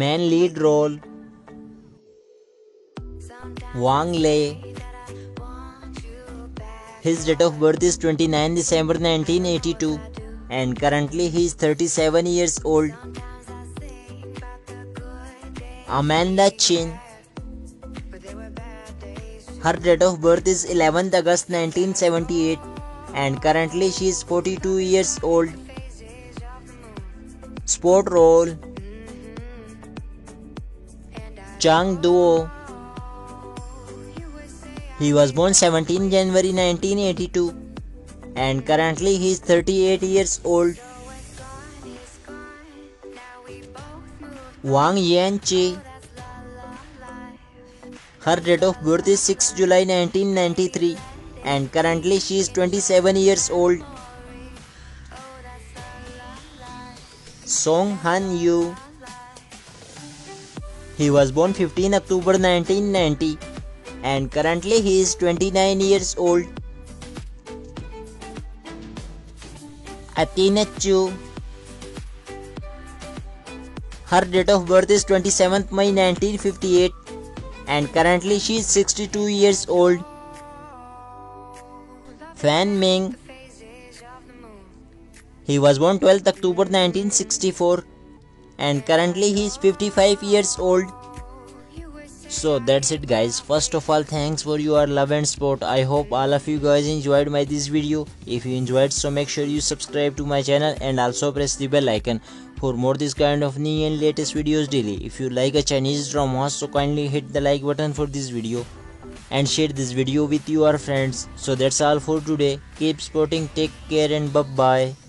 main lead role Wang Lei. His date of birth is 29 December 1982 and currently he is 37 years old. Amanda Qin. Her date of birth is 11th August 1978 and currently she is 42 years old. Sport role Zhang Duo he was born 17 January 1982 and currently he is 38 years old. Wang Yanzhi Her date of birth is 6 July 1993 and currently she is 27 years old. Song Han Yu He was born 15 October 1990 and currently he is 29 years old. Athena Chu Her date of birth is 27th May 1958 and currently she is 62 years old. Fan Ming He was born 12th October 1964 and currently he is 55 years old. So that's it guys. First of all thanks for your love and support. I hope all of you guys enjoyed my this video. If you enjoyed so make sure you subscribe to my channel and also press the bell icon for more this kind of new and latest videos daily. If you like a chinese drama so kindly hit the like button for this video and share this video with your friends. So that's all for today. Keep sporting take care and bye bye